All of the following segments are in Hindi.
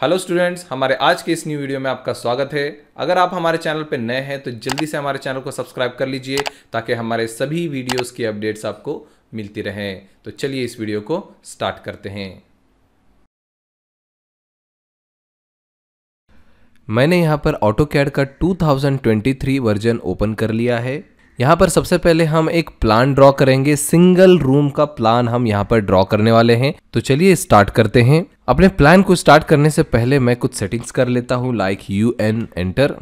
हेलो स्टूडेंट्स हमारे आज के इस न्यू वीडियो में आपका स्वागत है। अगर आप हमारे चैनल पर नए हैं तो जल्दी से हमारे चैनल को सब्सक्राइब कर लीजिए, ताकि हमारे सभी वीडियोस की अपडेट्स आपको मिलती रहें। तो चलिए इस वीडियो को स्टार्ट करते हैं। मैंने यहाँ पर ऑटो कैड का 2023 वर्जन ओपन कर लिया है। यहाँ पर सबसे पहले हम एक प्लान ड्रॉ करेंगे। सिंगल रूम का प्लान हम यहाँ पर ड्रॉ करने वाले हैं। तो चलिए स्टार्ट करते हैं। अपने प्लान को स्टार्ट करने से पहले मैं कुछ सेटिंग्स कर लेता हूँ like U N enter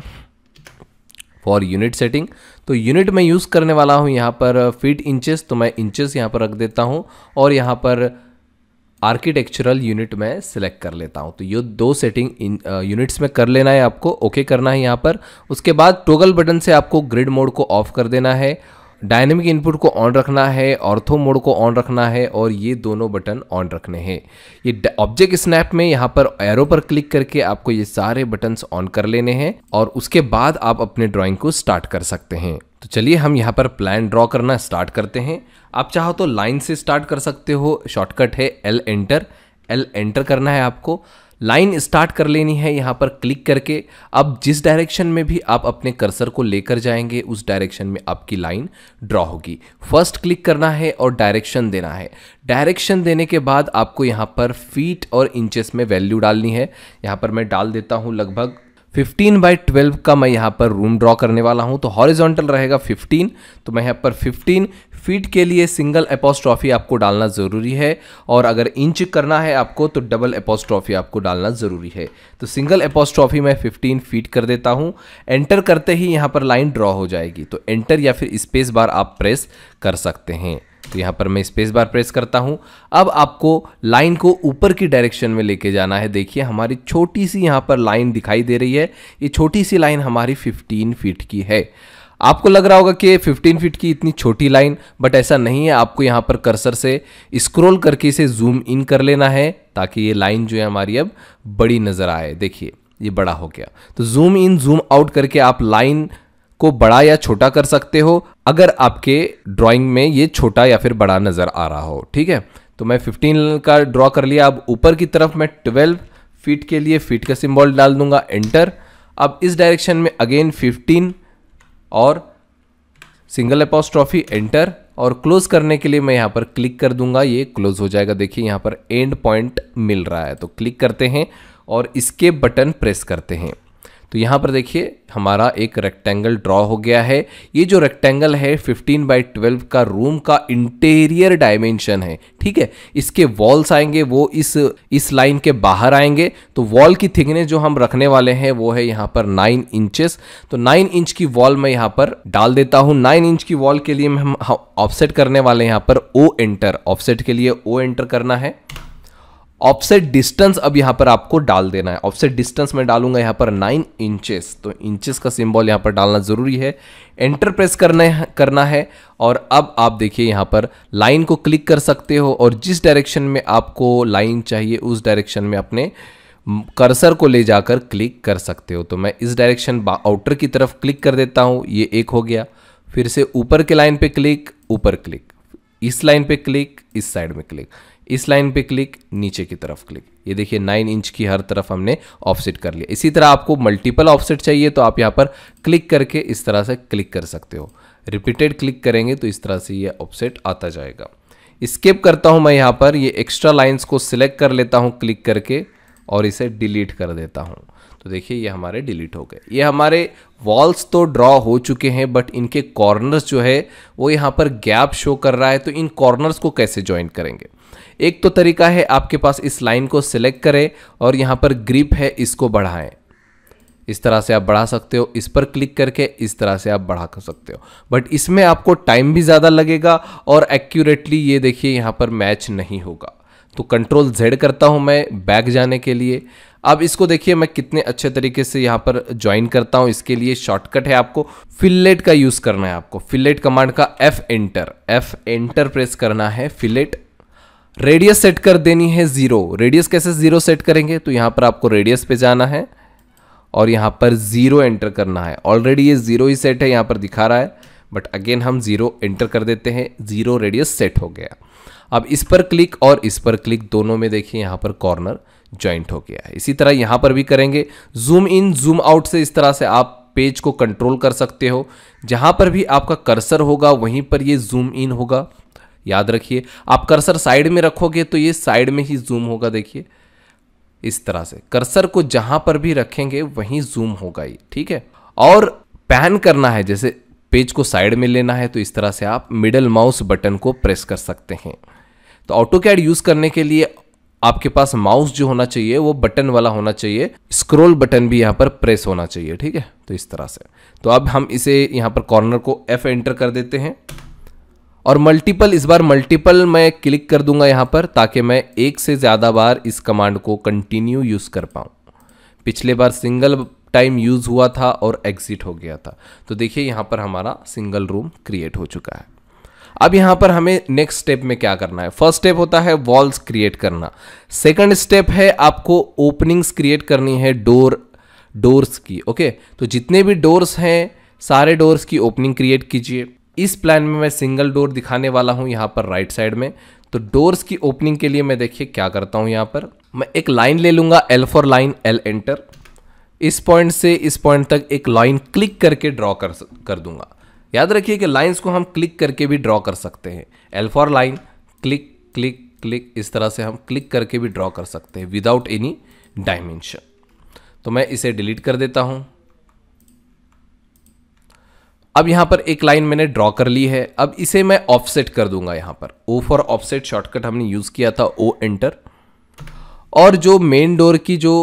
for unit setting तो यूनिट मैं यूज़ करने वाला हूँ यहाँ पर फीट इंचेस तो मैं इंचेस यहाँ पर रख देता हूँ। और यहाँ पर आर्किटेक्चरल यूनिट में सिलेक्ट कर लेता हूँ। तो ये दो सेटिंग इन यूनिट्स में कर लेना है आपको ओके करना है यहाँ पर। उसके बाद टोगल बटन से आपको ग्रिड मोड को ऑफ़ कर देना है। डायनेमिक इनपुट को ऑन रखना है, ऑर्थो मोड को ऑन रखना है और ये दोनों बटन ऑन रखने हैं। ये ऑब्जेक्ट स्नैप में यहाँ पर एरो पर क्लिक करके आपको ये सारे बटन्स ऑन कर लेने हैं और उसके बाद आप अपने ड्राइंग को स्टार्ट कर सकते हैं। तो चलिए हम यहाँ पर प्लान ड्रॉ करना स्टार्ट करते हैं। आप चाहो तो लाइन से स्टार्ट कर सकते हो, शॉर्टकट है, एल एंटर एल एंटर करना है आपको। लाइन स्टार्ट कर लेनी है यहाँ पर क्लिक करके। अब जिस डायरेक्शन में भी आप अपने कर्सर को लेकर जाएँगे, उस डायरेक्शन में आपकी लाइन ड्रॉ होगी। फ़र्स्ट क्लिक करना है और डायरेक्शन देना है। डायरेक्शन देने के बाद आपको यहाँ पर फीट और इंचेस में वैल्यू डालनी है। यहाँ पर मैं डाल देता हूँ लगभग 15 बाई 12 का मैं यहाँ पर रूम ड्रॉ करने वाला हूँ। तो हॉरिजॉन्टल रहेगा 15 तो मैं यहाँ पर 15 फीट के लिए सिंगल एपोस्ट्रॉफी आपको डालना ज़रूरी है और अगर इंच करना है आपको तो डबल एपोस्ट्रॉफी आपको डालना ज़रूरी है। तो सिंगल एपोस्ट्रॉफी मैं 15 फीट कर देता हूँ। एंटर करते ही यहाँ पर लाइन ड्रॉ हो जाएगी। तो एंटर या फिर स्पेस बार आप प्रेस कर सकते हैं। तो यहाँ पर मैं स्पेस बार प्रेस करता हूँ। अब आपको लाइन को ऊपर की डायरेक्शन में लेके जाना है। देखिए, हमारी छोटी सी यहाँ पर लाइन दिखाई दे रही है। ये छोटी सी लाइन हमारी 15 फीट की है। आपको लग रहा होगा कि 15 फीट की इतनी छोटी लाइन बट ऐसा नहीं है। आपको यहाँ पर कर्सर से स्क्रॉल करके इसे जूम इन कर लेना है, ताकि ये लाइन जो है हमारी अब बड़ी नज़र आए। देखिए, ये बड़ा हो गया। तो जूम इन जूम आउट करके आप लाइन को बड़ा या छोटा कर सकते हो, अगर आपके ड्राइंग में ये छोटा या फिर बड़ा नज़र आ रहा हो, ठीक है? तो मैं 15 का ड्रॉ कर लिया। अब ऊपर की तरफ़ मैं 12 फीट के लिए फीट का सिंबल डाल दूँगा एंटर अब इस डायरेक्शन में अगेन 15 और सिंगल अपोस्ट्रॉफी एंटर और क्लोज करने के लिए मैं यहाँ पर क्लिक कर दूँगा। ये क्लोज हो जाएगा। देखिए, यहाँ पर एंड पॉइंट मिल रहा है। तो क्लिक करते हैं और इसके बटन प्रेस करते हैं। तो यहाँ पर देखिए, हमारा एक रेक्टेंगल ड्रॉ हो गया है। ये जो रेक्टेंगल है 15 बाई 12 का रूम का इंटीरियर डायमेंशन है, ठीक है? इसके वॉल्स आएँगे, वो इस इस लाइन के बाहर आएँगे। तो वॉल की थिकनेस जो हम रखने वाले हैं, वो है यहाँ पर 9 इंचेस तो 9 इंच की वॉल मैं यहाँ पर डाल देता हूँ। 9 इंच की वॉल के लिए हम ऑफसेट करने वाले यहाँ पर ओ एंटर ऑफसेट के लिए ओ एंटर करना है। ऑफसेट डिस्टेंस अब यहाँ पर आपको डाल देना है। ऑफसेट डिस्टेंस में डालूँगा यहाँ पर नाइन इंचेस तो इंचेस का सिंबल यहाँ पर डालना ज़रूरी है। एंटर प्रेस करने करना है। और अब आप देखिए यहाँ पर लाइन को क्लिक कर सकते हो और जिस डायरेक्शन में आपको लाइन चाहिए, उस डायरेक्शन में अपने कर्सर को ले जाकर क्लिक कर सकते हो। तो मैं इस डायरेक्शन आउटर की तरफ़ क्लिक कर देता हूँ। ये एक हो गया। फिर से ऊपर के लाइन पे क्लिक ऊपर क्लिक इस लाइन पे क्लिक इस साइड में क्लिक इस लाइन पे क्लिक, नीचे की तरफ़ क्लिक। ये देखिए नाइन इंच की हर तरफ़ हमने ऑफसेट कर लिया। इसी तरह आपको मल्टीपल ऑफसेट चाहिए तो आप यहाँ पर क्लिक करके इस तरह से क्लिक कर सकते हो। रिपीटेड क्लिक करेंगे तो इस तरह से ये ऑफसेट आता जाएगा। स्केप करता हूँ मैं यहाँ पर, ये एक्स्ट्रा लाइन्स को सिलेक्ट कर लेता हूँ, क्लिक करके, और इसे डिलीट कर देता हूँ। तो देखिए, ये हमारे डिलीट हो गए। ये हमारे वॉल्स तो ड्रॉ हो चुके हैं बट इनके कॉर्नर्स जो है, वो यहाँ पर गैप शो कर रहा है तो इन कॉर्नर्स को कैसे ज्वाइन करेंगे? एक तो तरीका है, आपके पास इस लाइन को सिलेक्ट करें और यहाँ पर ग्रिप है, इसको बढ़ाएँ। इस तरह से आप बढ़ा सकते हो, इस पर क्लिक करके इस तरह से आप बढ़ा कर सकते हो। बट इसमें आपको टाइम भी ज़्यादा लगेगा और एक्यूरेटली ये देखिए, यहाँ पर मैच नहीं होगा। तो कंट्रोल जेड करता हूँ मैं बैक जाने के लिए। अब इसको देखिए, मैं कितने अच्छे तरीके से यहाँ पर ज्वाइन करता हूँ। इसके लिए शॉर्टकट है आपको। फिलेट का यूज़ करना है आपको। फिलेट कमांड का F enter F enter press करना है फिलेट रेडियस सेट कर देनी है ज़ीरो रेडियस कैसे ज़ीरो सेट करेंगे? तो यहाँ पर आपको रेडियस पे जाना है और यहाँ पर ज़ीरो एंटर करना है। ऑलरेडी ये ज़ीरो ही सेट है, यहाँ पर दिखा रहा है। बट अगेन हम ज़ीरो एंटर कर देते हैं। ज़ीरो रेडियस सेट हो गया। अब इस पर क्लिक और इस पर क्लिक दोनों में देखिए, यहाँ पर कॉर्नर ज्वाइंट हो गया है। इसी तरह यहाँ पर भी करेंगे। जूम इन जूम आउट से इस तरह से आप पेज को कंट्रोल कर सकते हो। जहाँ पर भी आपका कर्सर होगा, वहीं पर ये जूम इन होगा। याद रखिए, आप कर्सर साइड में रखोगे तो ये साइड में ही जूम होगा, देखिए। इस तरह से। कर्सर को जहाँ पर भी रखेंगे, वहीं जूम होगा ये, ठीक है? और पैन करना है, जैसे पेज को साइड में लेना है तो इस तरह से आप मिडल माउस बटन को प्रेस कर सकते हैं। तो ऑटो कैड यूज़ करने के लिए आपके पास माउस जो होना चाहिए, वो बटन वाला होना चाहिए। स्क्रोल बटन भी यहाँ पर प्रेस होना चाहिए, ठीक है? तो इस तरह से। तो अब हम इसे यहाँ पर कॉर्नर को एफ़ एंटर कर देते हैं। और मल्टीपल इस बार मल्टीपल मैं क्लिक कर दूँगा यहाँ पर, ताकि मैं एक से ज़्यादा बार इस कमांड को कंटिन्यू यूज़ कर पाऊँ। पिछले बार सिंगल टाइम यूज़ हुआ था और एग्जिट हो गया था। तो देखिए, यहाँ पर हमारा सिंगल रूम क्रिएट हो चुका है। अब यहाँ पर हमें नेक्स्ट स्टेप में क्या करना है? फ़र्स्ट स्टेप होता है वॉल्स क्रिएट करना। सेकंड स्टेप है आपको ओपनिंग्स क्रिएट करनी है डोर डोर्स की ओके तो जितने भी डोर्स हैं, सारे डोर्स की ओपनिंग क्रिएट कीजिए। इस प्लान में मैं सिंगल डोर दिखाने वाला हूँ यहाँ पर राइट साइड में। तो डोर्स की ओपनिंग के लिए मैं देखिए क्या करता हूँ यहाँ पर। मैं एक लाइन ले लूँगा L for line L enter इस पॉइंट से इस पॉइंट तक एक लाइन क्लिक करके ड्रॉ कर कर दूँगा। याद रखिए कि लाइंस को हम क्लिक करके भी ड्रॉ कर सकते हैं। L for line click click click इस तरह से हम क्लिक करके भी ड्रॉ कर सकते हैं विदाउट एनी डायमेंशन तो मैं इसे डिलीट कर देता हूँ। अब यहाँ पर एक लाइन मैंने ड्रॉ कर ली है। अब इसे मैं ऑफसेट कर दूँगा यहाँ पर। ओ फॉर ऑफसेट शॉर्टकट हमने यूज़ किया था ओ एंटर और जो मेन डोर की जो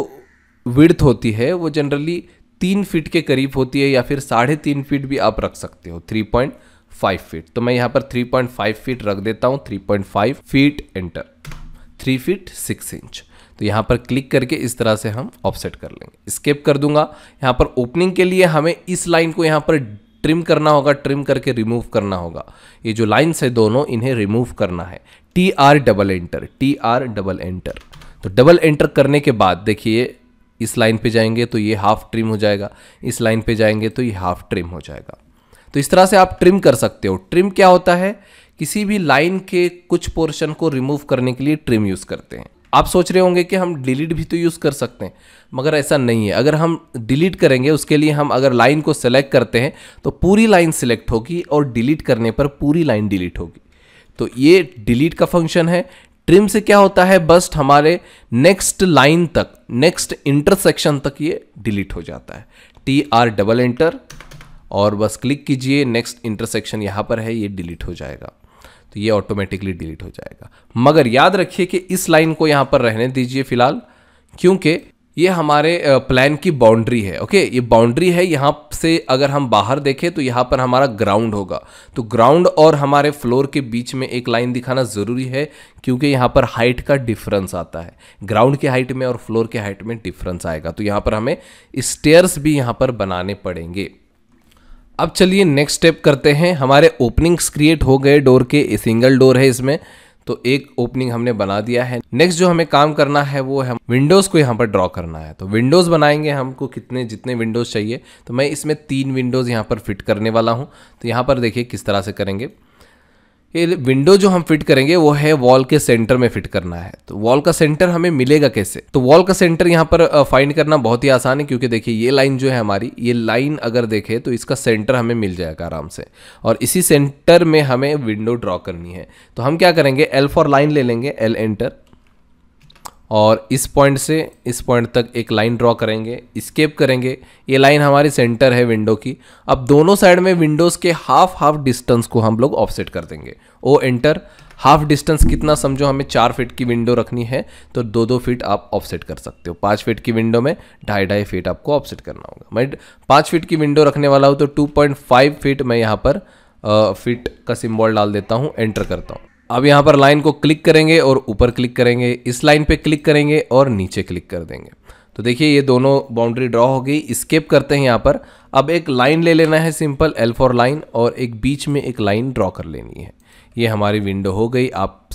विड्थ होती है, वो जनरली तीन फीट के करीब होती है या फिर साढ़े तीन फीट भी आप रख सकते हो थ्री पॉइंट फाइव फीट तो मैं यहाँ पर थ्री पॉइंट फाइव फीट रख देता हूँ three point five feet enter three feet six inch तो यहाँ पर क्लिक करके इस तरह से हम ऑफसेट कर लेंगे। स्केप कर दूँगा। यहाँ पर ओपनिंग के लिए हमें इस लाइन को यहाँ पर ट्रिम करना होगा ट्रिम करके रिमूव करना होगा। ये जो लाइन्स है दोनों, इन्हें रिमूव करना है। T R double enter T R double enter तो डबल एंटर करने के बाद देखिए इस लाइन पे जाएँगे तो ये हाफ़ ट्रिम हो जाएगा। इस लाइन पे जाएँगे तो ये हाफ़ ट्रिम हो जाएगा। तो इस तरह से आप ट्रिम कर सकते हो। ट्रिम क्या होता है? किसी भी लाइन के कुछ पोर्शन को रिमूव करने के लिए ट्रिम यूज़ करते हैं। आप सोच रहे होंगे कि हम डिलीट भी तो यूज़ कर सकते हैं, मगर ऐसा नहीं है। अगर हम डिलीट करेंगे, उसके लिए हम अगर लाइन को सेलेक्ट करते हैं तो पूरी लाइन सिलेक्ट होगी और डिलीट करने पर पूरी लाइन डिलीट होगी। तो ये डिलीट का फ़ंक्शन है ट्रिम से क्या होता है? बस्ट हमारे नेक्स्ट लाइन तक नेक्स्ट इंटरसेक्शन तक ये डिलीट हो जाता है। टी आर डबल एंटर और बस क्लिक कीजिए नेक्स्ट इंटरसेक्शन यहाँ पर है, ये डिलीट हो जाएगा। तो ये ऑटोमेटिकली डिलीट हो जाएगा। मगर याद रखिए कि इस लाइन को यहाँ पर रहने दीजिए फ़िलहाल, क्योंकि ये हमारे प्लान की बाउंड्री है ओके ये बाउंड्री है यहाँ से अगर हम बाहर देखें तो यहाँ पर हमारा ग्राउंड होगा। तो ग्राउंड और हमारे फ्लोर के बीच में एक लाइन दिखाना ज़रूरी है क्योंकि यहाँ पर हाइट का डिफरेंस आता है। ग्राउंड के हाइट में और फ्लोर के हाइट में डिफरेंस आएगा। तो यहाँ पर हमें स्टेयर्स भी यहाँ पर बनाने पड़ेंगे। अब चलिए नेक्स्ट स्टेप करते हैं। हमारे ओपनिंग्स क्रिएट हो गए डोर के सिंगल डोर है इसमें। तो एक ओपनिंग हमने बना दिया है। नेक्स्ट जो हमें काम करना है, वो है विंडोज़ को यहाँ पर ड्रॉ करना है। तो विंडोज़ बनाएँगे हमको कितने, जितने विंडोज़ चाहिए। तो मैं इसमें तीन विंडोज़ यहाँ पर फिट करने वाला हूँ। तो यहाँ पर देखिए किस तरह से करेंगे। ये विंडो जो हम फिट करेंगे, वो है वॉल के सेंटर में फिट करना है। तो वॉल का सेंटर हमें मिलेगा कैसे? तो वॉल का सेंटर यहाँ पर फाइंड करना बहुत ही आसान है, क्योंकि देखिए ये लाइन जो है हमारी, ये लाइन अगर देखे तो इसका सेंटर हमें मिल जाएगा आराम से। और इसी सेंटर में हमें विंडो ड्रॉ करनी है। तो हम क्या करेंगे? एल फॉर लाइन ले लेंगे एल एंटर और इस पॉइंट से, इस पॉइंट तक एक लाइन ड्रॉ करेंगे स्केप करेंगे। ये लाइन हमारी सेंटर है विंडो की। अब दोनों साइड में विंडोज़ के हाफ़ हाफ़ डिस्टेंस को हम लोग ऑफसेट कर देंगे। ओ एंटर हाफ़ डिस्टेंस कितना समझो, हमें चार फीट की विंडो रखनी है तो दो दो फीट आप ऑफसेट कर सकते हो। पाँच फीट की विंडो में ढाई ढाई फीट आपको ऑफसेट करना होगा। मैं पाँच फीट की विंडो रखने वाला हूँ तो टू पॉइंट फाइव फीट मैं यहाँ पर फीट का सिम्बॉल डाल देता हूँ एंटर करता हूँ। अब यहाँ पर लाइन को क्लिक करेंगे और ऊपर क्लिक करेंगे, इस लाइन पे क्लिक करेंगे और नीचे क्लिक कर देंगे। तो देखिए, ये दोनों बाउंड्री ड्रॉ हो गई। स्केप करते हैं यहाँ पर। अब एक लाइन ले लेना है, सिंपल एल फॉर लाइन और एक बीच में एक लाइन ड्रॉ कर लेनी है। ये हमारी विंडो हो गई। आप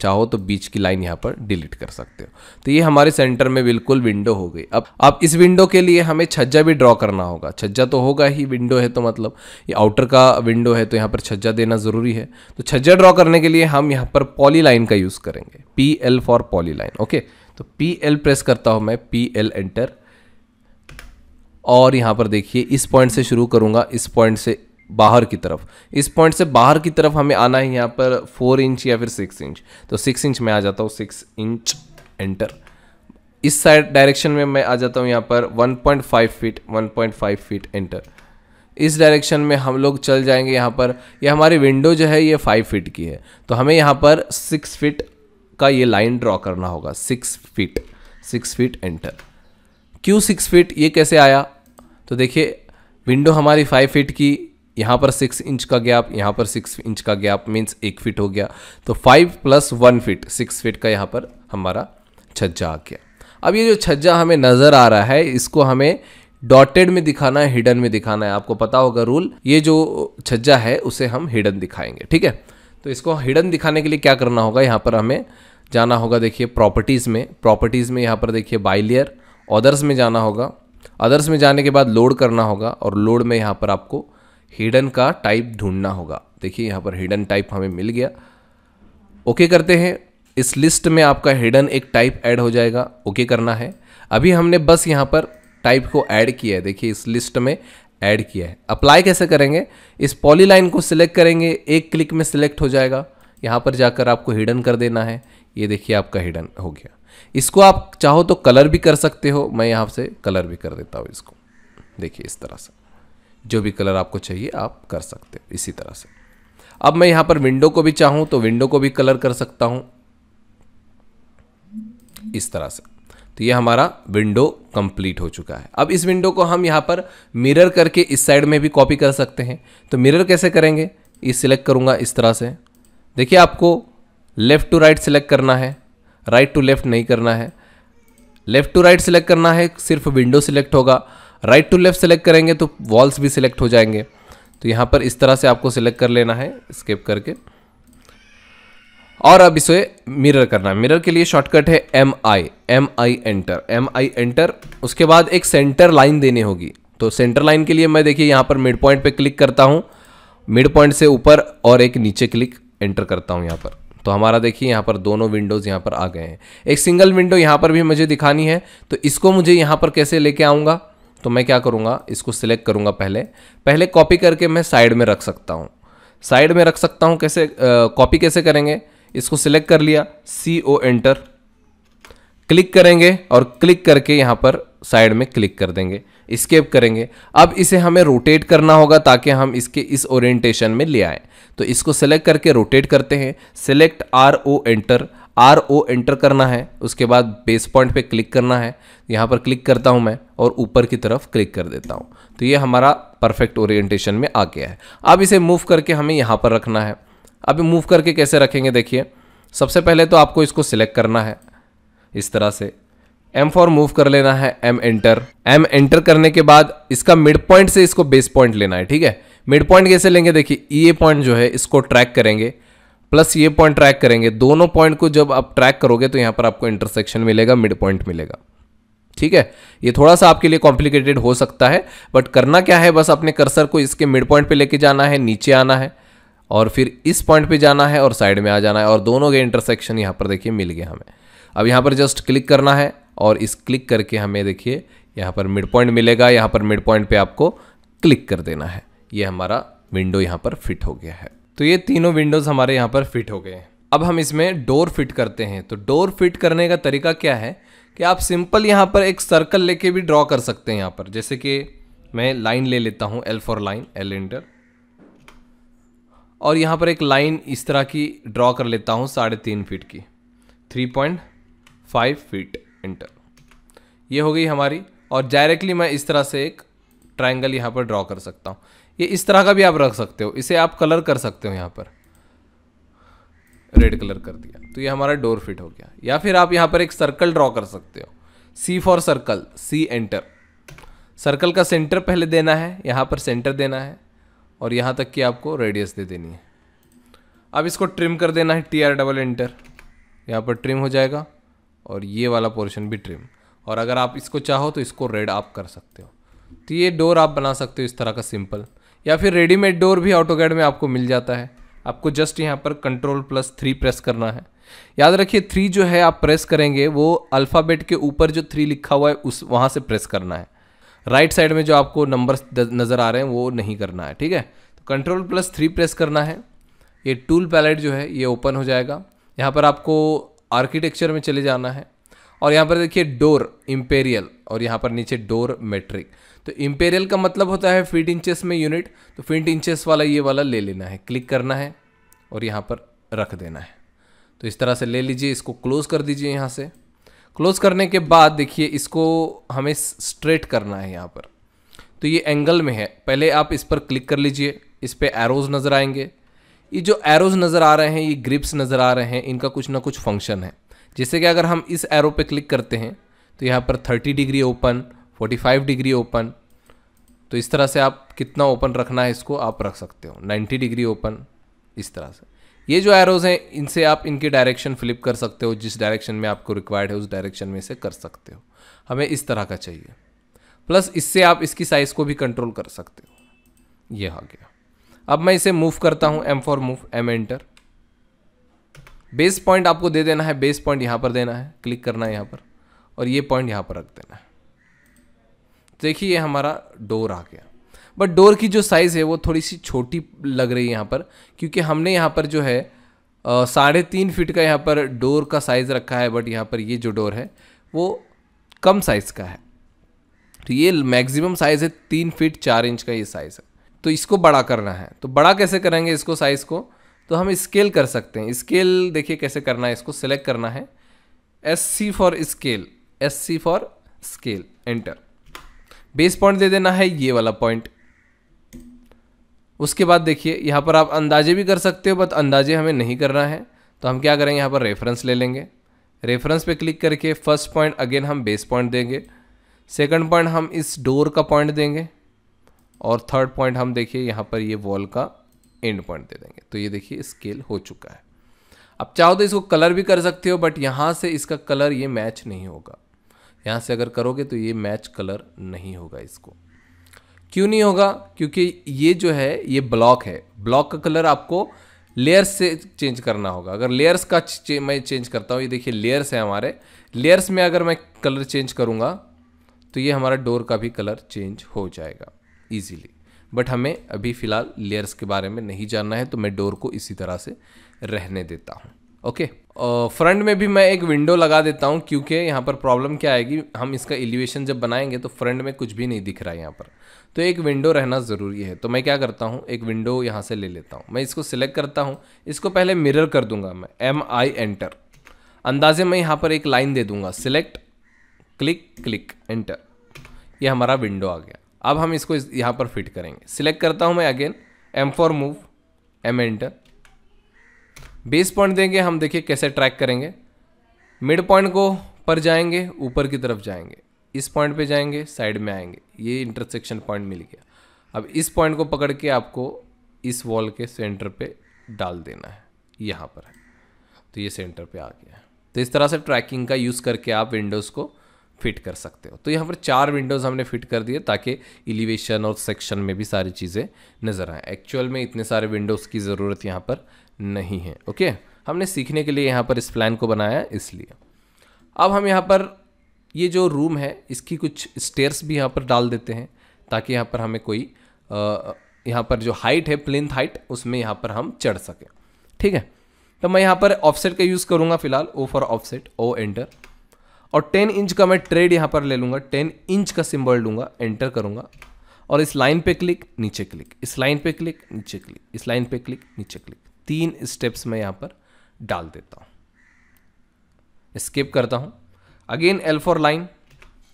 चाहो तो बीच की लाइन यहाँ पर डिलीट कर सकते हो। तो ये हमारे सेंटर में बिल्कुल विंडो हो गई। अब अब इस विंडो के लिए हमें छज्जा भी ड्रॉ करना होगा। छज्जा तो होगा ही विंडो है तो मतलब ये आउटर का विंडो है तो यहाँ पर छज्जा देना ज़रूरी है। तो छज्जा ड्रॉ करने के लिए हम यहाँ पर पॉली लाइन का यूज़ करेंगे। P L for polyline okay तो पी एल प्रेस करता हूँ मैं पी एल एंटर और यहाँ पर देखिए, इस पॉइंट से शुरू करूँगा। इस पॉइंट से बाहर की तरफ़। इस पॉइंट से बाहर की तरफ़ हमें आना है यहाँ पर फोर इंच या फिर सिक्स इंच तो सिक्स इंच में आ जाता हूँ सिक्स इंच एंटर इस साइड डायरेक्शन में मैं आ जाता हूँ यहाँ पर 1.5 फीट 1.5 फीट एंटर इस डायरेक्शन में हम लोग चल जाएँगे यहाँ पर। ये यह हमारी विंडो जो है, ये फाइव फीट की है। तो हमें यहाँ पर सिक्स फीट का ये लाइन ड्रॉ करना होगा। Six feet six feet enter क्यों सिक्स फीट ये कैसे आया? तो देखिए विंडो हमारी फाइव फीट की यहाँ पर सिक्स इंच का गैप यहाँ पर सिक्स इंच का गैप मीन्स एक फिट हो गया। तो five plus one feet six feet का यहाँ पर हमारा छज्जा आ गया। अब ये जो छज्जा हमें नज़र आ रहा है, इसको हमें डॉटेड में दिखाना है हिडन में दिखाना है। आपको पता होगा रूल ये जो छज्जा है, उसे हम हिडन दिखाएँगे, ठीक है? तो इसको हिडन दिखाने के लिए क्या करना होगा? यहाँ पर हमें जाना होगा, देखिए प्रॉपर्टीज़ में। प्रॉपर्टीज़ में यहाँ पर देखिए बाइलियर अदर्स में जाना होगा। अदर्स में जाने के बाद लोड करना होगा और लोड में यहाँ पर आपको हिडन का टाइप ढूंढना होगा। देखिए, यहाँ पर हिडन टाइप हमें मिल गया। ओके करते हैं। इस लिस्ट में आपका हिडन एक टाइप ऐड हो जाएगा। ओके करना है। अभी हमने बस यहाँ पर टाइप को ऐड किया है। देखिए, इस लिस्ट में ऐड किया है। अप्लाई कैसे करेंगे? इस पॉलीलाइन को सिलेक्ट करेंगे। एक क्लिक में सिलेक्ट हो जाएगा। यहाँ पर जाकर आपको हिडन कर देना है। ये देखिए, आपका हिडन हो गया। इसको आप चाहो तो कलर भी कर सकते हो। मैं यहाँ से कलर भी कर देता हूँ इसको। देखिए, इस तरह से। जो भी कलर आपको चाहिए, आप कर सकते हो, इसी तरह से। अब मैं यहाँ पर विंडो को भी चाहूँ तो विंडो को भी कलर कर सकता हूँ। इस तरह से। तो ये हमारा विंडो कंप्लीट हो चुका है। अब इस विंडो को हम यहाँ पर मिरर करके इस साइड में भी कॉपी कर सकते हैं। तो मिरर कैसे करेंगे? ये सिलेक्ट करूँगा इस तरह से। देखिए, आपको लेफ़्ट टू राइट सिलेक्ट करना है, राइट टू लेफ़्ट नहीं करना है। लेफ़्ट टू राइट सिलेक्ट करना है, सिर्फ़ विंडो सिलेक्ट होगा। राइट टू लेफ़्ट सेलेक्ट करेंगे तो वॉल्स भी सिलेक्ट हो जाएँगे। तो यहाँ पर इस तरह से आपको सिलेक्ट कर लेना है स्केप करके। और अब इसे मिरर करना है। मिरर के लिए शॉर्टकट है M I M I enter M I enter उसके बाद एक सेंटर लाइन देनी होगी। तो सेंटर लाइन के लिए मैं देखिए यहाँ पर मिड पॉइंट पे क्लिक करता हूँ। मिड पॉइंट से ऊपर और एक नीचे क्लिक एंटर करता हूँ यहाँ पर। तो हमारा देखिए यहाँ पर दोनों विंडोज़ यहाँ पर आ गए हैं। एक सिंगल विंडो यहाँ पर भी मुझे दिखानी है। तो इसको मुझे यहाँ पर कैसे लेके आऊँगा? तो मैं क्या करूँगा? इसको सिलेक्ट करूँगा पहले। पहले कॉपी करके मैं साइड में रख सकता हूँ। साइड में रख सकता हूँ कैसे? कॉपी कैसे करेंगे? इसको सिलेक्ट कर लिया। सी ओ एंटर क्लिक करेंगे और क्लिक करके यहाँ पर साइड में क्लिक कर देंगे। स्केप करेंगे। अब इसे हमें रोटेट करना होगा ताकि हम इसके इस ओरिएंटेशन में ले आए। तो इसको सेलेक्ट करके रोटेट करते हैं। Select R O enter R O enter करना है, उसके बाद बेस पॉइंट पे क्लिक करना है, यहाँ पर क्लिक करता हूँ मैं और ऊपर की तरफ़ क्लिक कर देता हूँ। तो ये हमारा परफेक्ट ओरिएंटेशन में आ गया है। अब इसे मूव करके हमें यहाँ पर रखना है। अब मूव करके कैसे रखेंगे देखिए, सबसे पहले तो आपको इसको सिलेक्ट करना है, इस तरह से। एम फॉर मूव कर लेना है एम एंटर एम एंटर करने के बाद इसका मिड पॉइंट से इसको बेस पॉइंट लेना है, ठीक है? मिड पॉइंट कैसे लेंगे देखिए ये पॉइंट जो है, इसको ट्रैक करेंगे। प्लस ये पॉइंट ट्रैक करेंगे। दोनों पॉइंट को जब आप ट्रैक करोगे तो यहाँ पर आपको इंटरसेक्शन मिलेगा मिड पॉइंट मिलेगा। ठीक है? ये थोड़ा सा आपके लिए कॉम्प्लिकेटेड हो सकता है बट करना क्या है? बस अपने कर्सर को इसके मिड पॉइंट पे लेके जाना है, नीचे आना है, और फिर इस पॉइंट पे जाना है और साइड में आ जाना है, और दोनों के इंटरसेक्शन यहाँ पर देखिए मिल गया हमें। अब यहाँ पर जस्ट क्लिक करना है, और इस क्लिक करके हमें देखिए, यहाँ पर मिड पॉइंट मिलेगा, यहाँ पर मिड पॉइंट पे आपको क्लिक कर देना है। ये हमारा विंडो यहाँ पर फिट हो गया है। तो ये तीनों विंडोज़ हमारे यहाँ पर फिट हो गए अब हम इसमें डोर फिट करते हैं। तो डोर फिट करने का तरीका क्या है कि आप सिंपल यहाँ पर एक सर्कल लेके भी ड्रॉ कर सकते हैं यहाँ पर। जैसे कि मैं लाइन ले लेता हूँ L for line L enter और यहाँ पर एक लाइन इस तरह की ड्रॉ कर लेता हूँ साढ़े तीन फीट की। Three point five feet enter ये हो गई हमारी। और डायरेक्टली मैं इस तरह से एक ट्राइंगल यहाँ पर ड्रॉ कर सकता हूँ। ये इस तरह का भी आप रख सकते हो। इसे आप कलर कर सकते हो यहाँ पर। रेड कलर कर दिया। तो ये हमारा डोर फिट हो गया। या फिर आप यहाँ पर एक सर्कल ड्रॉ कर सकते हो। C for circle C enter circle का सेंटर पहले देना है, यहाँ पर सेंटर देना है, और यहाँ तक कि आपको रेडियस दे देनी है। अब इसको ट्रिम कर देना है टी आर डबल एंटर यहाँ पर ट्रिम हो जाएगा, और ये वाला पोर्शन भी ट्रिम और अगर आप इसको चाहो तो इसको रेड आप कर सकते हो। तो ये डोर आप बना सकते हो इस तरह का सिंपल या फिर रेडीमेड डोर भी ऑटोगैड में आपको मिल जाता है। आपको जस्ट यहाँ पर कंट्रोल प्लस थ्री प्रेस करना है। याद रखिए थ्री जो है आप प्रेस करेंगे, वो अल्फ़ाबेट के ऊपर जो थ्री लिखा हुआ है, उस वहाँ से प्रेस करना है। राइट right साइड में जो आपको नंबर नज़र आ रहे हैं, वो नहीं करना है, ठीक है? तो कंट्रोल प्लस थ्री प्रेस करना है। ये टूल पैलेट जो है, ये ओपन हो जाएगा। यहाँ पर आपको आर्किटेक्चर में चले जाना है। और यहाँ पर देखिए डोर इम्पेरियल और यहाँ पर नीचे डोर मेट्रिक तो इम्पेरियल का मतलब होता है फीट इंचेस में यूनिट तो फीट इंचेस वाला ये वाला ले लेना है क्लिक करना है और यहाँ पर रख देना है। तो इस तरह से ले लीजिए, इसको क्लोज कर दीजिए यहाँ से। क्लोज करने के बाद देखिए, इसको हमें स्ट्रेट करना है यहाँ पर। तो ये एंगल में है। पहले आप इस पर क्लिक कर लीजिए, इस पर एरोज नज़र आएँगे। ये जो एरोज नज़र आ रहे हैं, ये ग्रिप्स नज़र आ रहे हैं, इनका कुछ ना कुछ फ़ंक्शन है। जैसे कि अगर हम इस एरो पे क्लिक करते हैं तो यहाँ पर 30 डिग्री ओपन 45 डिग्री ओपन। तो इस तरह से आप कितना ओपन रखना है इसको आप रख सकते हो। 90 डिग्री ओपन, इस तरह से। ये जो एरोज हैं, इनसे आप इनके डायरेक्शन फ्लिप कर सकते हो, जिस डायरेक्शन में आपको रिक्वायर्ड है, उस डायरेक्शन में से कर सकते हो। हमें इस तरह का चाहिए। प्लस इससे आप इसकी साइज़ को भी कंट्रोल कर सकते हो। ये आ गया। अब मैं इसे मूव करता हूँ M for move M enter base point आपको दे देना है बेस पॉइंट यहाँ पर देना है क्लिक करना है यहाँ पर। और ये पॉइंट यहाँ पर रख देना है। देखिए ये हमारा डोर आ गया। बट डोर की जो साइज़ है वो थोड़ी सी छोटी लग रही है यहाँ पर, क्योंकि हमने यहाँ पर जो है साढ़े तीन फीट का यहाँ पर डोर का साइज़ रखा है, बट यहाँ पर ये जो डोर है, वो कम साइज़ का है। तो ये मैक्सिमम साइज़ है तीन फीट चार इंच का ये साइज़ है। तो इसको बड़ा करना है। तो बड़ा कैसे करेंगे इसको साइज़ को? तो हम स्केल कर सकते हैं। स्केल देखिए कैसे करना है, इसको सिलेक्ट करना है। S C for scale S C for scale enter base point दे देना है ये वाला पॉइंट। उसके बाद देखिए, यहाँ पर आप अंदाजे भी कर सकते हो, बट अंदाजे हमें नहीं करना है। तो हम क्या करेंगे, यहाँ पर रेफरेंस ले लेंगे। रेफरेंस पे क्लिक करके फ़र्स्ट पॉइंट अगेन हम बेस पॉइंट देंगे। सेकंड पॉइंट हम इस डोर का पॉइंट देंगे। और थर्ड पॉइंट हम देखिए, यहाँ पर ये वॉल का एंड पॉइंट दे देंगे। तो ये देखिए स्केल हो चुका है। अब चाहो तो इसको कलर भी कर सकते हो, बट यहाँ से इसका कलर ये मैच नहीं होगा। यहाँ से अगर करोगे तो ये मैच कलर नहीं होगा इसको। क्यों नहीं होगा? क्योंकि ये जो है ये ब्लॉक है। ब्लॉक का कलर आपको लेयर्स से चेंज करना होगा। अगर लेयर्स का चे, मैं चेंज करता हूँ ये देखिए लेयर्स है हमारे। लेयर्स में अगर मैं कलर चेंज करूँगा तो ये हमारा डोर का भी कलर चेंज हो जाएगा ईजीली बट हमें अभी फ़िलहाल लेयर्स के बारे में नहीं जानना है तो मैं डोर को इसी तरह से रहने देता हूँ। ओके फ्रंट में भी मैं एक विंडो लगा देता हूँ, क्योंकि यहाँ पर प्रॉब्लम क्या आएगी? हम इसका एलिवेशन जब बनाएँगे तो फ्रंट में कुछ भी नहीं दिख रहा है यहाँ पर। तो एक विंडो रहना ज़रूरी है। तो मैं क्या करता हूँ? एक विंडो यहाँ से ले लेता हूँ। मैं इसको सिलेक्ट करता हूँ। इसको पहले मिरर कर दूँगा मैं। एम आई एंटर अंदाजे मैं यहाँ पर एक लाइन दे दूँगा। सिलेक्ट क्लिक क्लिक एंटर ये हमारा विंडो आ गया। अब हम इसको यहाँ पर फिट करेंगे। सिलेक्ट करता हूँ मैं again M for move M enter base point देंगे, हम देखिए कैसे ट्रैक करेंगे। मिड पॉइंट को पर जाएँगे, ऊपर की तरफ़ जाएँगे। इस पॉइंट पे जाएँगे साइड में आएँगे। ये इंटरसेक्शन पॉइंट मिल गया। अब इस पॉइंट को पकड़ के आपको इस वॉल के सेंटर पे डाल देना है। यहाँ पर है। तो ये सेंटर पे आ गया तो इस तरह से ट्रैकिंग का यूज़ करके आप विंडोज़ को फिट कर सकते हो। तो यहाँ पर चार विंडोज़ हमने फिट कर दिए ताकि एलिवेशन और सेक्शन में भी सारी चीज़ें नज़र आए। एक्चुअल में इतने सारे विंडोज़ की ज़रूरत यहाँ पर नहीं है ओके हमने सीखने के लिए यहाँ पर इस प्लान को बनाया इसलिए। अब हम यहाँ पर ये जो रूम है, इसकी कुछ स्टेयर्स भी यहाँ पर डाल देते हैं, ताकि यहाँ पर हमें कोई यहाँ पर जो हाइट है प्लिंथ हाइट उसमें यहाँ पर हम चढ़ सकें। ठीक है? तो मैं यहाँ पर ऑफसेट का यूज़ करूँगा फ़िलहाल O for offset O enter और 10 इंच का मैं ट्रेड यहाँ पर ले लूँगा 10 इंच का सिंबल लूँगा एंटर करूँगा। और इस लाइन पे क्लिक नीचे क्लिक इस लाइन पे क्लिक नीचे क्लिक इस लाइन पे क्लिक नीचे क्लिक तीन स्टेप्स मैं यहाँ पर डाल देता हूँ। स्किप करता हूँ। अगेन एल फॉर लाइन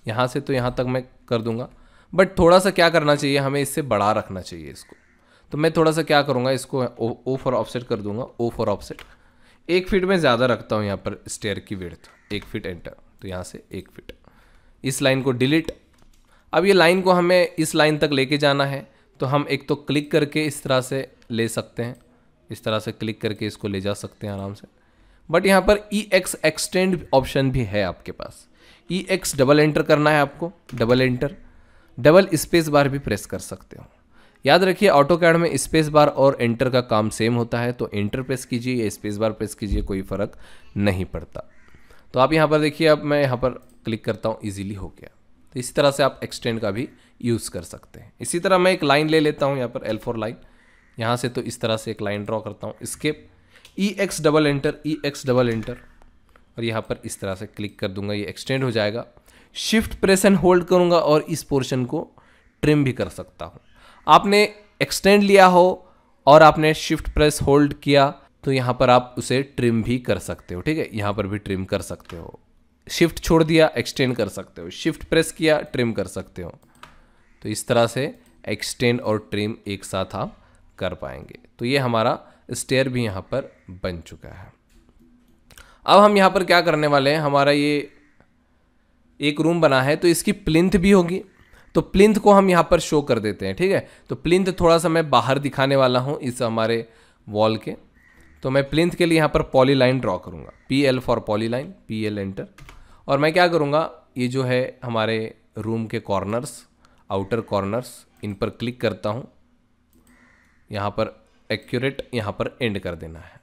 यहाँ से तो यहाँ तक मैं कर दूँगा। बट थोड़ा सा क्या करना चाहिए? हमें इससे बड़ा रखना चाहिए इसको। तो मैं थोड़ा सा क्या करूँगा? इसको ओ फॉर ऑफसेट कर दूँगा। ओ फॉर ऑफसेट एक फीट में ज़्यादा रखता हूँ यहाँ पर स्टेयर की वेट एक फीट एंटर तो यहाँ से एक फिट इस लाइन को डिलीट अब ये लाइन को हमें इस लाइन तक लेके जाना है। तो हम एक तो क्लिक करके इस तरह से ले सकते हैं। इस तरह से क्लिक करके इसको ले जा सकते हैं आराम से। बट यहाँ पर ई एक्स एक्सटेंड ऑप्शन भी है आपके पास। ई एक्स डबल एंटर करना है आपको double enter double space bar भी प्रेस कर सकते हो। याद रखिए ऑटो कैड में स्पेस बार और एंटर का काम सेम होता है तो एंटर प्रेस कीजिए या स्पेस बार प्रेस कीजिए, कोई फ़र्क नहीं पड़ता। तो आप यहाँ पर देखिए, अब मैं यहाँ पर क्लिक करता हूँ ईजिली हो गया। तो इसी तरह से आप एक्सटेंड का भी यूज़ कर सकते हैं। इसी तरह मैं एक लाइन ले लेता हूँ यहाँ पर एल फोर लाइन यहाँ से तो इस तरह से एक लाइन ड्रॉ करता हूँ escape E X double enter E X double enter और यहाँ पर इस तरह से क्लिक कर दूँगा, ये एक्सटेंड हो जाएगा। शिफ्ट प्रेस एंड होल्ड करूँगा और इस पोर्शन को ट्रिम भी कर सकता हूँ। आपने एक्सटेंड लिया हो और आपने शिफ्ट प्रेस होल्ड किया तो यहाँ पर आप उसे ट्रिम भी कर सकते हो, ठीक है? यहाँ पर भी ट्रिम कर सकते हो। शिफ्ट छोड़ दिया एक्सटेंड कर सकते हो। शिफ्ट प्रेस किया ट्रिम कर सकते हो। तो इस तरह से एक्सटेंड और ट्रिम एक साथ आप कर पाएँगे। तो ये हमारा स्टेयर भी यहाँ पर बन चुका है। अब हम यहाँ पर क्या करने वाले हैं? हमारा ये एक रूम बना है तो इसकी प्लिंथ भी होगी। तो प्लिंथ को हम यहाँ पर शो कर देते हैं, ठीक है? तो प्लिंथ थोड़ा सा मैं बाहर दिखाने वाला हूँ इस हमारे वॉल के। तो मैं प्लिंथ के लिए यहाँ पर पॉली लाइन ड्रॉ करूँगा। P L for polyline P L enter और मैं क्या करूँगा? ये जो है हमारे रूम के कॉर्नर्स आउटर कॉर्नर्स इन पर क्लिक करता हूँ। यहाँ पर एक्यूरेट यहाँ पर एंड कर देना है।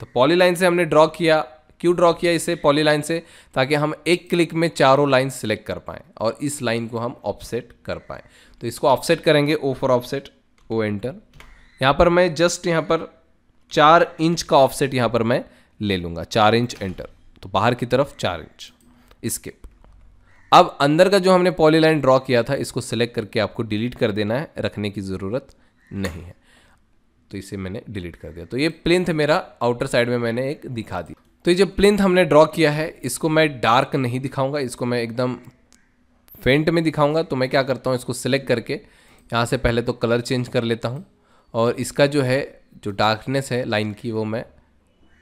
तो पॉली लाइन से हमने ड्रॉ किया। क्यों ड्रॉ किया इसे पॉली लाइन से? ताकि हम एक क्लिक में चारों लाइन सिलेक्ट कर पाएँ और इस लाइन को हम ऑफसेट कर पाएँ। तो इसको ऑफसेट करेंगे। O for offset O enter यहाँ पर मैं जस्ट यहाँ पर चार इंच का ऑफसेट यहाँ पर मैं ले लूँगा। चार इंच एंटर तो बाहर की तरफ़ चार इंच स्किप अब अंदर का जो हमने पॉली लाइन ड्रॉ किया था, इसको सिलेक्ट करके आपको डिलीट कर देना है। रखने की ज़रूरत नहीं है। तो इसे मैंने डिलीट कर दिया। तो ये प्लिंथ मेरा आउटर साइड में मैंने एक दिखा दी। तो ये जो प्लिंथ हमने ड्रॉ किया है, इसको मैं डार्क नहीं दिखाऊँगा, इसको मैं एकदम फेंट में दिखाऊँगा। तो मैं क्या करता हूँ, इसको सिलेक्ट करके यहाँ से पहले तो कलर चेंज कर लेता हूँ और इसका जो है, जो डार्कनेस है लाइन की, वो मैं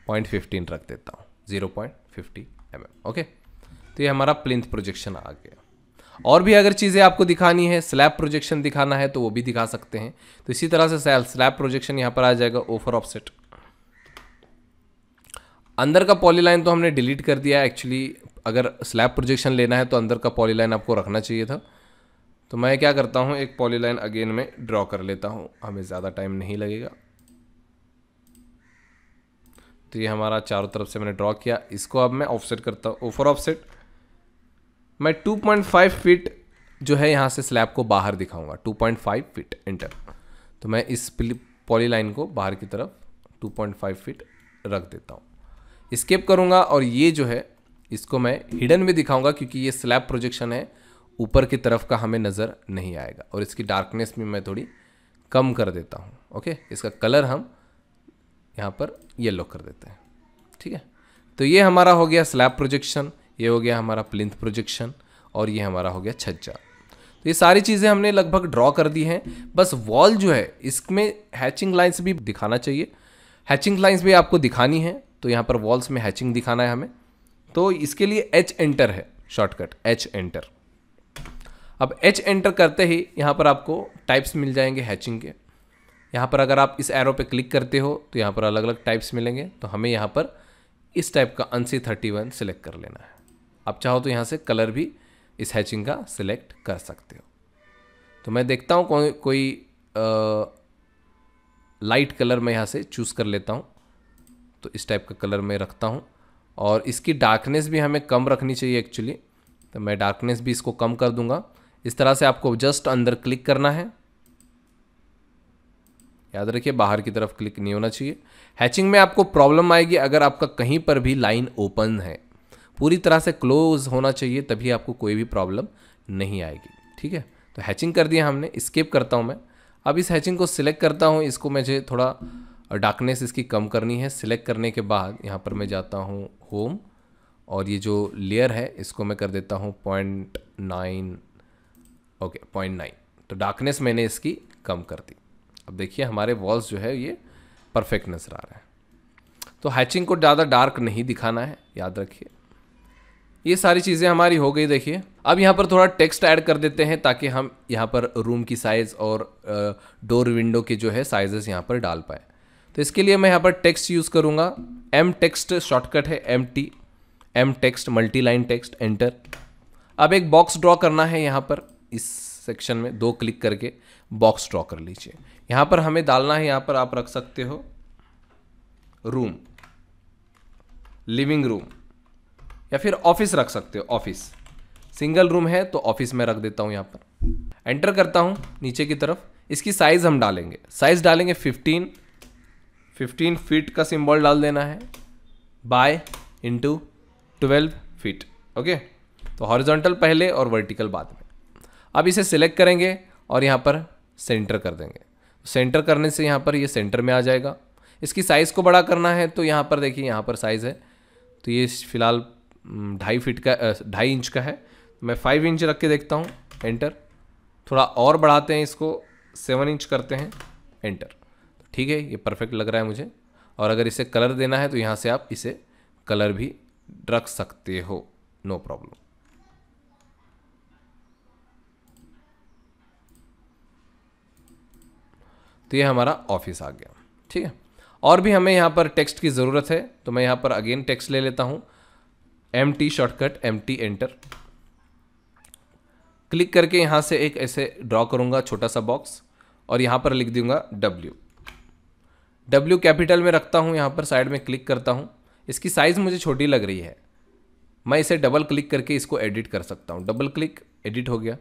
पॉइंट फिफ्टीन रख देता हूँ, zero point fifty M okay? तो ये हमारा प्लिंथ प्रोजेक्शन आ गया। और भी अगर चीज़ें आपको दिखानी है स्लैब प्रोजेक्शन दिखाना है तो वो भी दिखा सकते हैं। तो इसी तरह से स्लैब प्रोजेक्शन यहाँ पर आ जाएगा ओफर ऑफसेट अंदर का पॉलीलाइन तो हमने डिलीट कर दिया एक्चुअली अगर स्लैब प्रोजेक्शन लेना है तो अंदर का पॉलीलाइन आपको रखना चाहिए था। तो मैं क्या करता हूँ, एक पॉलीलाइन अगेन में ड्रॉ कर लेता हूँ, हमें ज़्यादा टाइम नहीं लगेगा। तो ये हमारा चारों तरफ़ से मैंने ड्रॉ किया, इसको अब मैं ऑफसेट करता हूँ ओफर ऑफसेट मैं 2.5 फीट जो है यहाँ से स्लैब को बाहर दिखाऊँगा 2.5 फीट इंटर तो मैं इस पॉली लाइन को बाहर की तरफ़ 2.5 फीट रख देता हूँ। स्केप करूँगा और ये जो है, इसको मैं हिडन में दिखाऊँगा क्योंकि ये स्लैब प्रोजेक्शन है, ऊपर की तरफ़ का हमें नज़र नहीं आएगा और इसकी डार्कनेस भी मैं थोड़ी कम कर देता हूँ ओके इसका कलर हम यहाँ पर येलो कर देते हैं, ठीक है? तो ये हमारा हो गया स्लैब प्रोजेक्शन ये हो गया हमारा प्लिंथ प्रोजेक्शन और ये हमारा हो गया छज्जा। तो ये सारी चीज़ें हमने लगभग ड्रॉ कर दी हैं। बस वॉल जो है, इसमें हैचिंग लाइंस भी दिखाना चाहिए। हैचिंग लाइंस भी आपको दिखानी है तो यहाँ पर वॉल्स में हैचिंग दिखाना है हमें। तो इसके लिए एच एंटर है, शॉर्टकट, एच एंटर। अब एच एंटर करते ही यहाँ पर आपको टाइप्स मिल जाएँगे हैचिंग के। यहाँ पर अगर आप इस एरो पे क्लिक करते हो तो यहाँ पर अलग अलग टाइप्स मिलेंगे। तो हमें यहाँ पर इस टाइप का अनसी थर्टी वन सिलेक्ट कर लेना है। आप चाहो तो यहाँ से कलर भी इस हैचिंग का सिलेक्ट कर सकते हो। तो मैं देखता हूँ कोई कोई लाइट कलर मैं यहाँ से चूज़ कर लेता हूँ। तो इस टाइप का कलर मैं रखता हूँ। और इसकी डार्कनेस भी हमें कम रखनी चाहिए एक्चुअली तो मैं डार्कनेस भी इसको कम कर दूँगा। इस तरह से आपको जस्ट अंदर क्लिक करना है। याद रखिए, बाहर की तरफ़ क्लिक नहीं होना चाहिए। हैचिंग में आपको प्रॉब्लम आएगी अगर आपका कहीं पर भी लाइन ओपन है। पूरी तरह से क्लोज होना चाहिए, तभी आपको कोई भी प्रॉब्लम नहीं आएगी। ठीक है? तो हैचिंग कर दिया हमने स्केप करता हूँ मैं। अब इस हैचिंग को सिलेक्ट करता हूँ, इसको मुझे थोड़ा डार्कनेस इसकी कम करनी है। सिलेक्ट करने के बाद यहाँ पर मैं जाता हूँ होम और ये जो लेयर है, इसको मैं कर देता हूँ point nine okay point nine तो डार्कनेस मैंने इसकी कम कर दी। अब देखिए, हमारे वॉल्स जो है, ये परफेक्ट नज़र आ रहे हैं। तो हैचिंग को ज़्यादा डार्क नहीं दिखाना है, याद रखिए। ये सारी चीज़ें हमारी हो गई, देखिए। अब यहाँ पर थोड़ा टेक्स्ट ऐड कर देते हैं ताकि हम यहाँ पर रूम की साइज़ और डोर विंडो के जो है साइजेस यहाँ पर डाल पाए। तो इसके लिए मैं यहाँ पर टेक्स्ट यूज़ करूँगा। एम टेक्स्ट शॉर्टकट है M T M text multi line text enter अब एक बॉक्स ड्रॉ करना है यहाँ पर, इस सेक्शन में, दो क्लिक करके बॉक्स ड्रॉ कर लीजिए। यहाँ पर हमें डालना है, यहाँ पर आप रख सकते हो। रूम लिविंग रूम या फिर ऑफ़िस रख सकते हो, ऑफ़िस। सिंगल रूम है तो ऑफ़िस में रख देता हूँ यहाँ पर। एंटर करता हूँ नीचे की तरफ़। इसकी साइज़ हम डालेंगे। साइज़ डालेंगे 15 15 फीट का सिंबल डाल देना है। By into twelve feet okay तो हॉरिजॉन्टल पहले और वर्टिकल बाद में। अब इसे सिलेक्ट करेंगे और यहाँ पर सेंटर कर देंगे। सेंटर करने से यहाँ पर ये यह सेंटर में आ जाएगा। इसकी साइज़ को बड़ा करना है तो यहाँ पर देखिए, यहाँ पर साइज़ है। तो ये फ़िलहाल ढाई फीट का ढाई इंच का है। मैं फाइव इंच रख के देखता हूँ। एंटर थोड़ा और बढ़ाते हैं इसको। सेवन इंच करते हैं। एंटर ठीक है, ये परफेक्ट लग रहा है मुझे। और अगर इसे कलर देना है तो यहाँ से आप इसे कलर भी रख सकते हो। नो प्रॉब्लम तो ये हमारा ऑफ़िस आ गया। ठीक है। और भी हमें यहाँ पर टेक्स्ट की ज़रूरत है तो मैं यहाँ पर अगेन टेक्स्ट ले लेता हूँ। M T shortcut M T enter. Click करके यहाँ से एक ऐसे ड्रॉ करूँगा, छोटा सा बॉक्स और यहाँ पर लिख दूँगा डब्ल्यू डब्ल्यू कैपिटल में रखता हूँ, यहाँ पर साइड में क्लिक करता हूँ। इसकी साइज़ मुझे छोटी लग रही है। मैं इसे डबल क्लिक करके इसको एडिट कर सकता हूँ। डबल क्लिक एडिट हो गया।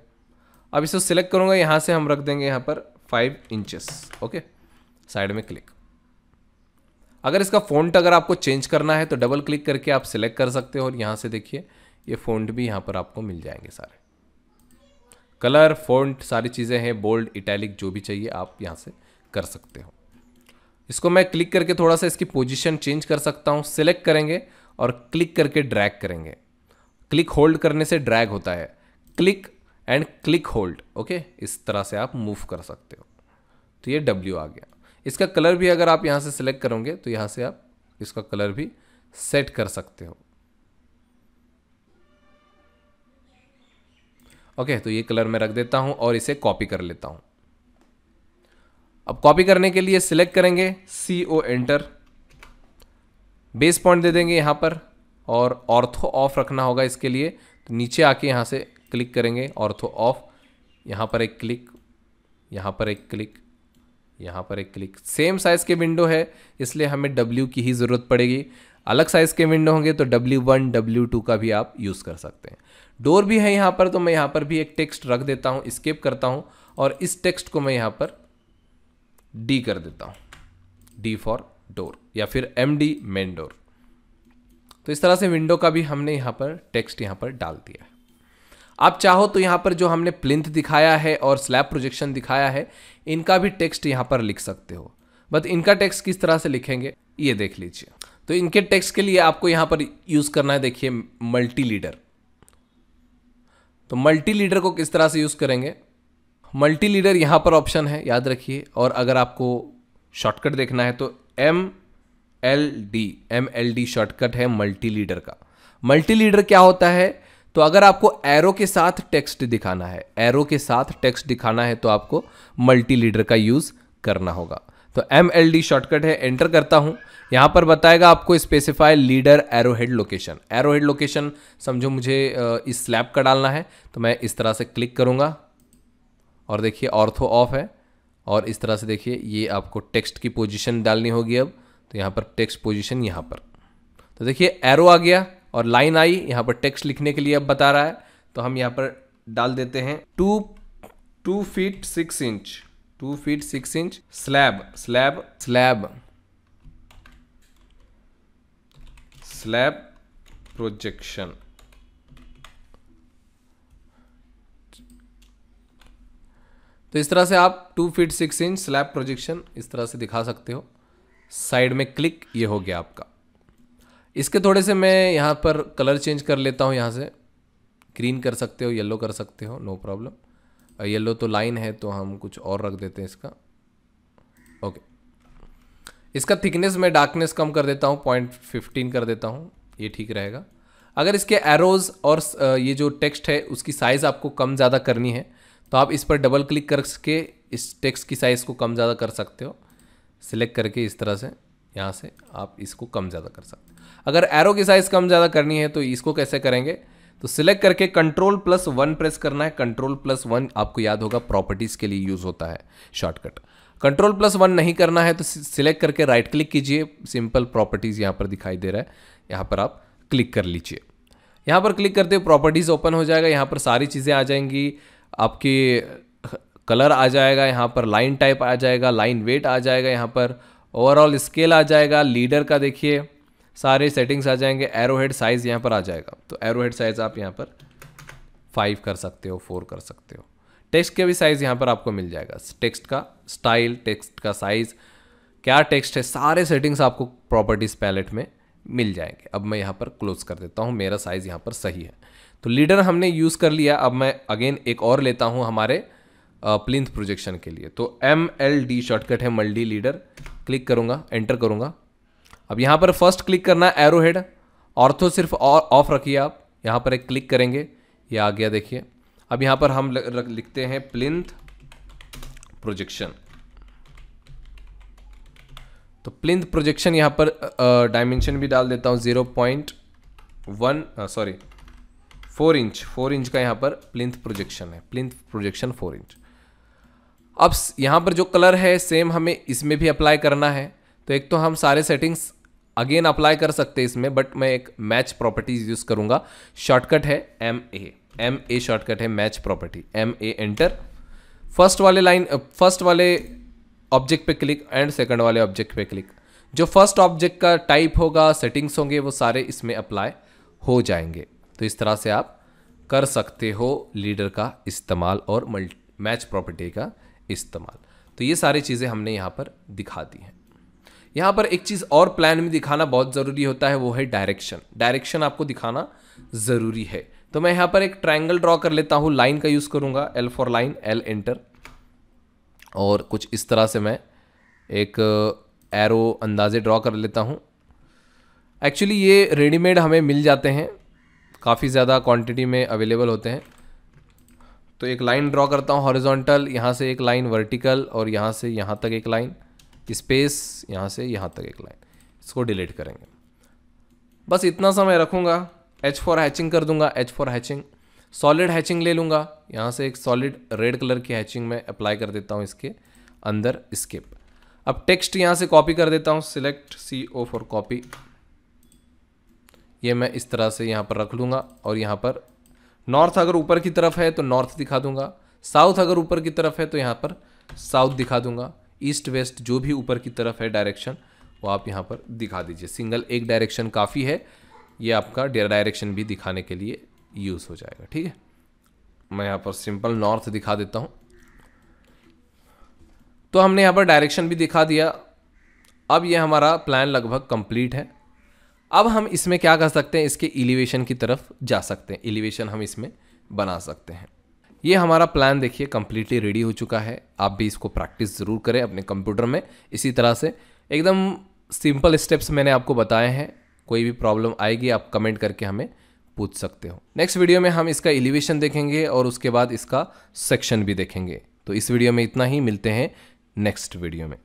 अब इसे सिलेक्ट करूँगा, यहाँ से हम रख देंगे यहाँ पर फाइव इंचेस ओके साइड में क्लिक अगर इसका फ़ॉन्ट अगर आपको चेंज करना है तो डबल क्लिक करके आप सिलेक्ट कर सकते हो और यहाँ से देखिए, ये फ़ॉन्ट भी यहाँ पर आपको मिल जाएँगे सारे। कलर फ़ॉन्ट सारी चीज़ें हैं बोल्ड इटैलिक जो भी चाहिए आप यहाँ से कर सकते हो। इसको मैं क्लिक करके थोड़ा सा इसकी पोजीशन चेंज कर सकता हूँ सिलेक्ट करेंगे और क्लिक करके ड्रैग करेंगे। क्लिक होल्ड करने से ड्रैग होता है। Click and click hold okay इस तरह से आप मूव कर सकते हो। तो ये डब्ल्यू आ गया। इसका कलर भी अगर आप यहाँ से सिलेक्ट करोगे तो यहाँ से आप इसका कलर भी सेट कर सकते हो। ओके okay, तो ये कलर मैं रख देता हूँ और इसे कॉपी कर लेता हूँ। अब कॉपी करने के लिए सिलेक्ट करेंगे C O enter base point दे देंगे यहाँ पर और ऑर्थो ऑफ़ रखना होगा इसके लिए। तो नीचे आके यहाँ से क्लिक करेंगे ऑर्थो ऑफ़ यहाँ पर एक क्लिक यहाँ पर एक क्लिक यहाँ पर एक क्लिक सेम साइज़ के विंडो है इसलिए हमें W की ही ज़रूरत पड़ेगी। अलग साइज़ के विंडो होंगे तो W1, वन डब्ल्यू टू का भी आप यूज़ कर सकते हैं। डोर भी है यहाँ पर तो मैं यहाँ पर भी एक टेक्स्ट रख देता हूँ स्केप करता हूँ और इस टेक्स्ट को मैं यहाँ पर डी कर देता हूँ। डी फॉर डोर या फिर एम डी मेन डोर तो इस तरह से विंडो का भी हमने यहाँ पर टेक्स्ट यहाँ पर डाल दिया है। आप चाहो तो यहाँ पर जो हमने प्लिंथ दिखाया है और स्लैब प्रोजेक्शन दिखाया है, इनका भी टेक्स्ट यहाँ पर लिख सकते हो। बट इनका टेक्स्ट किस तरह से लिखेंगे, ये देख लीजिए। तो इनके टेक्स्ट के लिए आपको यहाँ पर यूज़ करना है, देखिए मल्टी लीडर तो मल्टी लीडर को किस तरह से यूज़ करेंगे? मल्टी लीडर यहाँ पर ऑप्शन है, याद रखिए। और अगर आपको शॉर्टकट देखना है तो M L D M L D shortcut है मल्टी लीडर का। मल्टी लीडर क्या होता है? तो अगर आपको एरो के साथ टेक्स्ट दिखाना है एरो के साथ टेक्स्ट दिखाना है तो आपको मल्टी लीडर का यूज़ करना होगा। तो एम एल डी शॉर्टकट है एंटर करता हूँ। यहाँ पर बताएगा आपको specify leader arrowhead location arrowhead location समझो मुझे इस स्लैब का डालना है तो मैं इस तरह से क्लिक करूँगा। और देखिए ऑर्थो ऑफ़ है। और इस तरह से देखिए, ये आपको टेक्स्ट की पोजीशन डालनी होगी अब। तो यहाँ पर टेक्स्ट पोजीशन यहाँ पर। तो देखिए एरो आ गया। और लाइन आई, यहाँ पर टेक्स्ट लिखने के लिए अब बता रहा है तो हम यहाँ पर डाल देते हैं। Two two feet six inch two feet six inch slab slab slab slab projection तो इस तरह से आप two feet six inch slab projection इस तरह से दिखा सकते हो। साइड में क्लिक ये हो गया आपका। इसके थोड़े से मैं यहाँ पर कलर चेंज कर लेता हूँ यहाँ से। ग्रीन कर सकते हो येलो कर सकते हो नो प्रॉब्लम येलो तो लाइन है तो हम कुछ और रख देते हैं इसका। ओके इसका थिकनेस मैं डार्कनेस कम कर देता हूँ पॉइंट फिफ्टीन कर देता हूँ, ये ठीक रहेगा। अगर इसके एरोज़ और ये जो टेक्स्ट है, उसकी साइज़ आपको कम ज़्यादा करनी है तो आप इस पर डबल क्लिक करके इस टेक्स्ट की साइज़ को कम ज़्यादा कर सकते हो। सिलेक्ट करके इस तरह से, यहाँ से आप इसको कम ज़्यादा कर सकते हो। अगर एरो की साइज़ कम ज़्यादा करनी है तो इसको कैसे करेंगे? तो सिलेक्ट करके कंट्रोल प्लस वन प्रेस करना है। कंट्रोल प्लस वन आपको याद होगा प्रॉपर्टीज़ के लिए यूज़ होता है शॉर्टकट कंट्रोल प्लस वन नहीं करना है तो सिलेक्ट करके राइट क्लिक कीजिए। सिंपल प्रॉपर्टीज़ यहाँ पर दिखाई दे रहा है। यहाँ पर आप क्लिक कर लीजिए। यहाँ पर क्लिक करते हुए प्रॉपर्टीज़ ओपन हो जाएगा। यहाँ पर सारी चीज़ें आ जाएँगी। आपकी कलर आ जाएगा, यहाँ पर लाइन टाइप आ जाएगा लाइन वेट आ जाएगा यहाँ पर। ओवरऑल स्केल आ जाएगा। लीडर का देखिए। सारे सेटिंग्स आ जाएँगे एरो हेड साइज़ यहाँ पर आ जाएगा। तो एरो हेड साइज़ आप यहाँ पर फाइव कर सकते हो फोर कर सकते हो। टेक्स्ट के भी साइज़ यहाँ पर आपको मिल जाएगा। टेक्स्ट का स्टाइल टेक्स्ट का साइज़ क्या टेक्स्ट है, सारे सेटिंग्स आपको प्रॉपर्टीज़ पैलेट में मिल जाएँगे। अब मैं यहाँ पर क्लोज कर देता हूँ, मेरा साइज़ यहाँ पर सही है। तो लीडर हमने यूज़ कर लिया। अब मैं अगेन एक और लेता हूँ हमारे प्लिंथ प्रोजेक्शन के लिए। तो एम एल डी शॉर्टकट है मल्टी लीडर क्लिक करूँगा एंटर करूँगा। अब यहाँ पर फ़र्स्ट क्लिक करना एरो हेड ऑर्थो सिर्फ़ ऑफ़ रखिए आप। यहाँ पर एक क्लिक करेंगे। ये आ गया देखिए। अब यहाँ पर हम लिखते हैं प्लिंथ प्रोजेक्शन तो प्लिंथ प्रोजेक्शन यहाँ पर डायमेंशन भी डाल देता हूँ। Zero point one sorry four inch four inch का यहाँ पर प्लिंथ प्रोजेक्शन है। प्लिंथ प्रोजेक्शन फोर इंच अब यहाँ पर जो कलर है सेम हमें इसमें भी अप्लाई करना है। तो एक तो हम सारे सेटिंग्स अगेन अप्लाई कर सकते हैं इसमें बट मैं एक मैच प्रॉपर्टीज़ यूज़ करूँगा। शॉर्टकट है M A M A shortcut है match property M A enter first वाले लाइन फ़र्स्ट वाले ऑब्जेक्ट पे क्लिक एंड सेकंड वाले ऑब्जेक्ट पे क्लिक जो फ़र्स्ट ऑब्जेक्ट का टाइप होगा सेटिंग्स होंगे, वो सारे इसमें अप्लाई हो जाएँगे। तो इस तरह से आप कर सकते हो लीडर का इस्तेमाल और मैच प्रॉपर्टी का इस्तेमाल। तो ये सारी चीज़ें हमने यहाँ पर दिखा दी हैं। यहाँ पर एक चीज़ और प्लान में दिखाना बहुत ज़रूरी होता है, वो है डायरेक्शन डायरेक्शन आपको दिखाना ज़रूरी है. तो मैं यहाँ पर एक ट्रायंगल ड्रॉ कर लेता हूँ. लाइन का यूज़ करूँगा. L for line L enter और कुछ इस तरह से मैं एक एरो अंदाजे ड्रॉ कर लेता हूँ. एक्चुअली ये रेडीमेड हमें मिल जाते हैं. काफ़ी ज़्यादा क्वांटिटी में अवेलेबल होते हैं. तो एक लाइन ड्रॉ करता हूँ. हॉरिजॉन्टल यहाँ से एक लाइन वर्टिकल और यहाँ से यहाँ तक एक लाइन स्पेस यहाँ से यहाँ तक एक लाइन इसको डिलीट करेंगे। बस इतना समय रखूँगा एच फॉर हैचिंग कर दूँगा H for hatching solid hatching ले लूँगा। यहाँ से एक सॉलिड रेड कलर की हैचिंग में अप्लाई कर देता हूँ इसके अंदर स्किप अब टेक्स्ट यहाँ से कॉपी कर देता हूँ select C O for copy ये मैं इस तरह से यहाँ पर रख लूँगा और यहाँ पर नॉर्थ अगर ऊपर की तरफ़ है तो नॉर्थ दिखा दूँगा साउथ अगर ऊपर की तरफ़ है तो यहाँ पर साउथ दिखा दूँगा। ईस्ट वेस्ट जो भी ऊपर की तरफ़ है डायरेक्शन, वो आप यहाँ पर दिखा दीजिए। सिंगल एक डायरेक्शन काफ़ी है, ये आपका डायरेक्शन भी दिखाने के लिए यूज़ हो जाएगा, ठीक है? मैं यहाँ पर सिंपल नॉर्थ दिखा देता हूँ। तो हमने यहाँ पर डायरेक्शन भी दिखा दिया। अब ये हमारा प्लान लगभग कंप्लीट है। अब हम इसमें क्या कर सकते हैं? इसके एलिवेशन की तरफ़ जा सकते हैं। एलिवेशन हम इसमें बना सकते हैं। ये हमारा प्लान देखिए कम्प्लीटली रेडी हो चुका है। आप भी इसको प्रैक्टिस ज़रूर करें अपने कंप्यूटर में। इसी तरह से एकदम सिंपल स्टेप्स मैंने आपको बताए हैं। कोई भी प्रॉब्लम आएगी, आप कमेंट करके हमें पूछ सकते हो। नेक्स्ट वीडियो में हम इसका एलिवेशन देखेंगे और उसके बाद इसका सेक्शन भी देखेंगे। तो इस वीडियो में इतना ही, मिलते हैं नेक्स्ट वीडियो में।